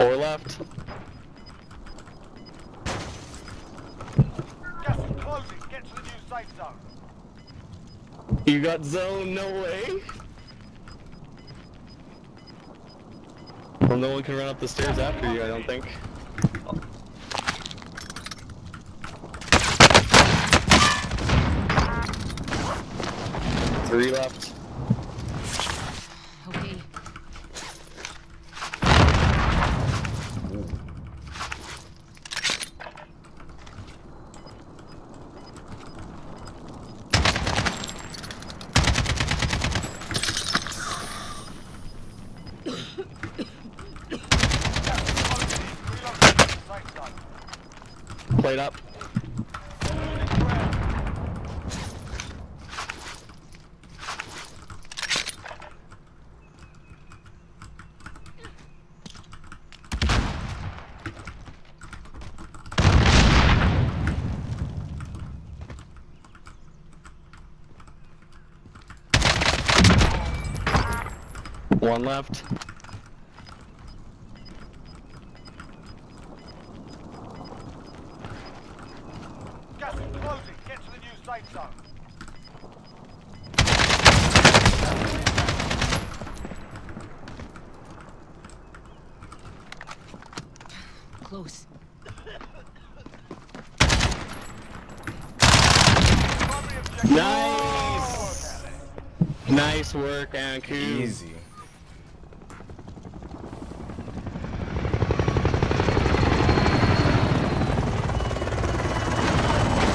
Four left. Gas is closing. Get to the new safe zone. You got zone, no way. Well, no one can run up the stairs after you, I don't think. Three left. Okay. Gas is closing. Relocating to the safe zone. Played up. One left. Gas is closing. Get to the new safe zone. Close. Nice! Nice work, Anku. Easy.